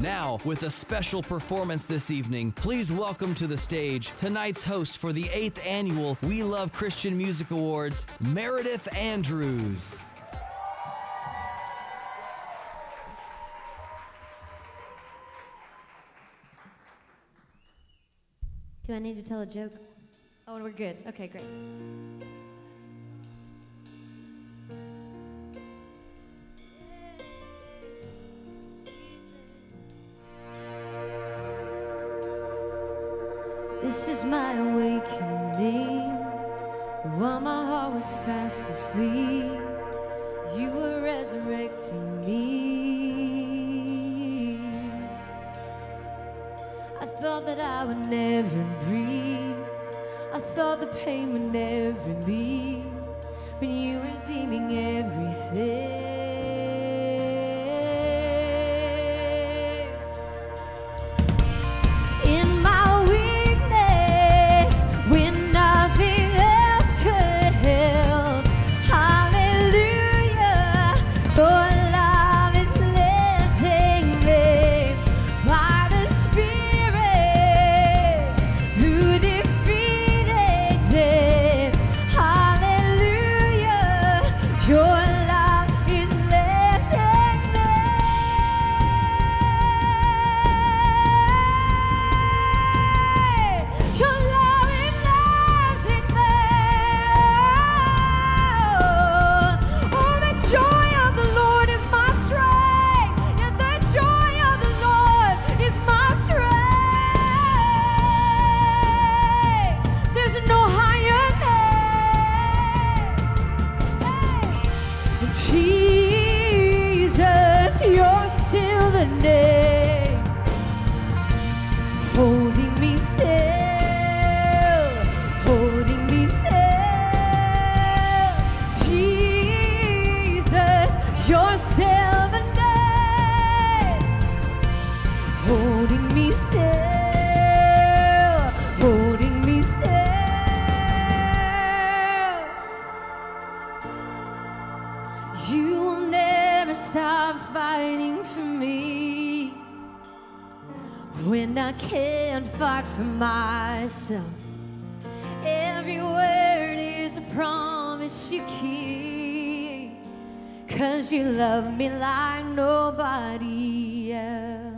Now, with a special performance this evening, please welcome to the stage tonight's host for the 8th annual We Love Christian Music Awards, Meredith Andrews. Do I need to tell a joke? Oh, we're good. Okay, great. This is my awakening. While my heart was fast asleep, you were resurrecting me. I thought that I would never breathe. I thought the pain would never Hallelujah, name holding me still, holding me still. Jesus, you're still the name, holding me still, holding me still. You will never stop fighting for me when I can't fight for myself. Every word is a promise you keep. Cause you love me like nobody else.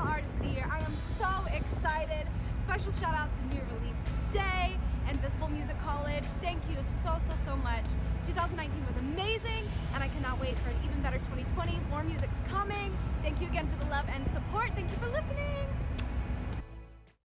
Artist of the Year. I am so excited. Special shout out to New Release Today and Visible Music College. Thank you so, so, so much. 2019 was amazing, and I cannot wait for an even better 2020. More music's coming. Thank you again for the love and support. Thank you for listening.